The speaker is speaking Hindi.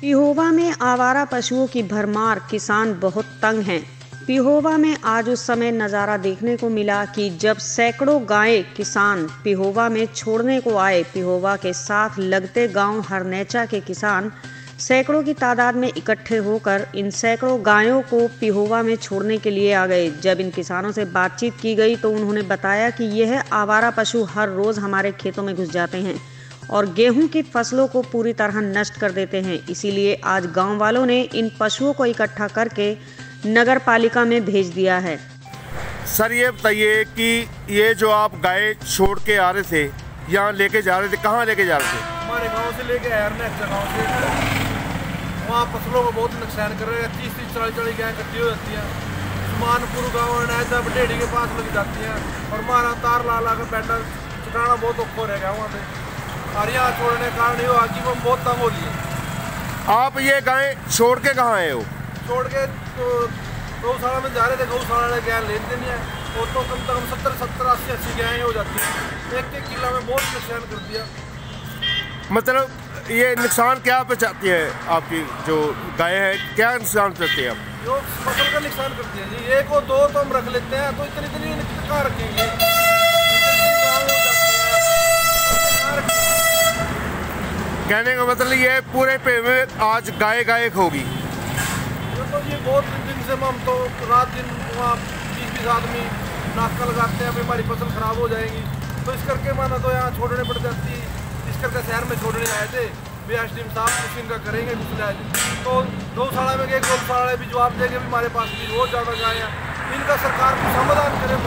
पिहोवा में आवारा पशुओं की भरमार किसान बहुत तंग हैं। पिहोवा में आज उस समय नज़ारा देखने को मिला कि जब सैकड़ों गायें किसान पिहोवा में छोड़ने को आए, पिहोवा के साथ लगते गाँव हरनेचा के किसान सैकड़ों की तादाद में इकट्ठे होकर इन सैकड़ों गायों को पिहोवा में छोड़ने के लिए आ गए। जब इन किसानों से बातचीत की गई तो उन्होंने बताया कि यह आवारा पशु हर रोज़ हमारे खेतों में घुस जाते हैं। और गेहूँ की फ़सलों को पूरी तरह नष्ट कर देते हैं। इसीलिए आज गाँव वालों ने इन पशुओं को इकट्ठा करके नगर पालिका में भेज दिया है। सर ये बताइए कि ये जो आप गाय छोड़ के आ रहे थे यहाँ लेके जा रहे थे कहाँ लेके जा रहे थे? हमारे गाँव से लेके आया अच्छा गाँव से। वहाँ फ़सलों को बहुत नुकसान कर रहे हैं तीस तीस चालीस चालीस गाय इकट्ठी हो जाती हैं। सुमानपुर गाँव अनायता बटेड़ी के पास लग जाती हैं। और हमारा तार ला ला कर बैठना चुटाना बहुत औखो रह गया वहाँ पे। और यहाँ छोड़ने के कारण ये आगे वो बहुत तंग हो रही है। आप ये गाय छोड़ के कहाँ आए हो? छोड़ के तो गौशाला में जा रहे थे गौशाला ने गाय लेते नहीं है। वो तो कम से कम सत्तर सत्तर अस्सी अस्सी गायें हो जाती हैं। एक एक किला में बहुत नुकसान कर दिया। मतलब ये नुकसान क्या पहुँचाती है आपकी जो गाय है? क्या नुकसान पहुँचाती है आप? जो फ़सल का नुकसान करती है जी। एक और दो तो हम रख लेते हैं तो इतनी इतनी कहाँ रखेंगे। कहने का मतलब ये पूरे पे में आज गाय गायक होगी। तो ये बहुत दिन से हम तो रात दिन वहाँ बीस बीस आदमी नाका लगाते हैं हमारी फ़सल खराब हो जाएगी। तो इस करके माना तो यहाँ छोड़ने पड़ जाती, इस करके शहर में छोड़ने आए थे। भी एस डी साहब कुछ इनका करेंगे कुछ आज तो गौशाला में गए, गौशाला भी जवाब देंगे भी हमारे पास भी बहुत ज़्यादा गाय हैं। इनका सरकार समाधान करे